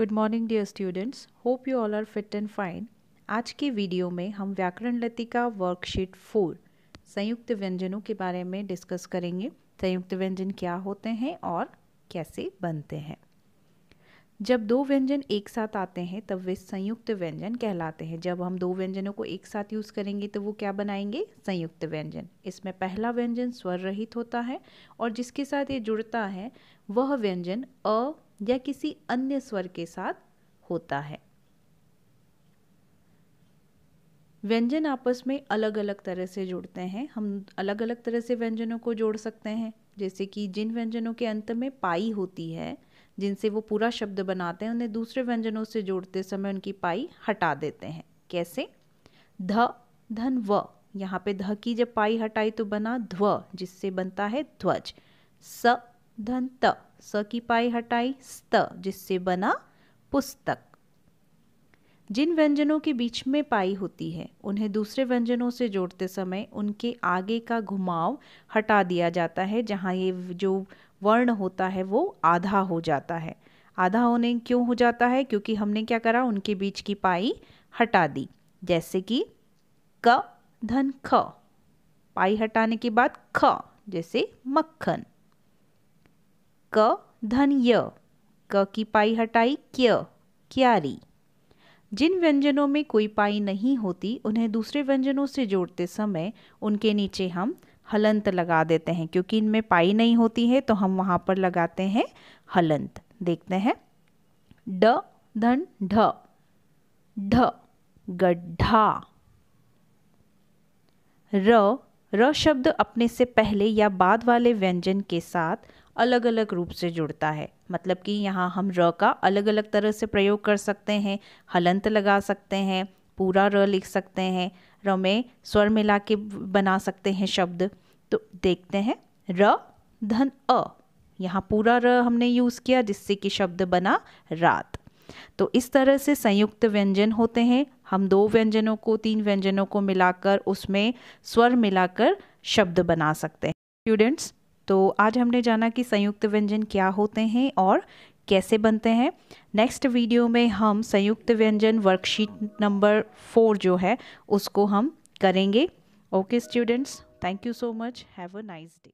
Good morning dear students hope you all are fit and fine आज के video में हम व्याकरण लतिका वर्कशीट फोर संयुक्त व्यंजनों के बारे में डिस्कस करेंगे। संयुक्त व्यंजन क्या होते हैं और कैसे बनते हैं। जब दो व्यंजन एक साथ आते हैं, तब वे संयुक्त व्यंजन कहलाते हैं। जब हम दो व्यंजनों को एक साथ यूज़ करेंगे तो वो क्या बनाएँगे? संयुक्त व्यंजन। इसमें पहला व्यंजन स्वर रहित होता है और जिसके साथ ये जुड़ता है, वह व्यंजन अ या किसी अन्य स्वर के साथ होता है। व्यंजन आपस में अलग अलग तरह से जुड़ते हैं। हम अलग अलग तरह से व्यंजनों को जोड़ सकते हैं। जैसे कि जिन व्यंजनों के अंत में पाई होती है, जिनसे वो पूरा शब्द बनाते हैं, उन्हें दूसरे व्यंजनों से जोड़ते समय उनकी पाई हटा देते हैं। कैसे? ध, धन, व। यहाँ पे ध की जब पाई हटाई तो बना ध्व, जिससे बनता है ध्वज। स धन त स की पाई हटाई स्त, जिससे बना पुस्तक। जिन व्यंजनों के बीच में पाई होती है, उन्हें दूसरे व्यंजनों से जोड़ते समय उनके आगे का घुमाव हटा दिया जाता है, जहाँ ये जो वर्ण होता है वो आधा हो जाता है। आधा होने क्यों हो जाता है? क्योंकि हमने क्या करा? उनके बीच की पाई हटा दी। जैसे कि क धन ख पाई हटाने के बाद ख, जैसे मक्खन। क, धन य, क की पाई हटाई, क्य, क्यारी। जिन व्यंजनों में कोई पाई नहीं होती, उन्हें दूसरे व्यंजनों से जोड़ते समय उनके नीचे हम हलंत लगा देते हैं, क्योंकि इनमें पाई नहीं होती है तो हम वहाँ पर लगाते हैं हलंत। देखते हैं। ड, धन, ढ। ढ, गड्ढा। र र शब्द अपने से पहले या बाद वाले व्यंजन के साथ अलग अलग रूप से जुड़ता है। मतलब कि यहाँ हम र का अलग अलग तरह से प्रयोग कर सकते हैं, हलंत लगा सकते हैं, पूरा र लिख सकते हैं, र में स्वर मिला के बना सकते हैं शब्द। तो देखते हैं, र, धन, अ। यहाँ पूरा र हमने यूज़ किया जिससे कि शब्द बना रात। तो इस तरह से संयुक्त व्यंजन होते हैं। हम दो व्यंजनों को, तीन व्यंजनों को मिलाकर उसमें स्वर मिलाकर शब्द बना सकते हैं। स्टूडेंट्स तो आज हमने जाना कि संयुक्त व्यंजन क्या होते हैं और कैसे बनते हैं। नेक्स्ट वीडियो में हम संयुक्त व्यंजन वर्कशीट नंबर फोर जो है, उसको हम करेंगे। Okay students thank you so much have a nice day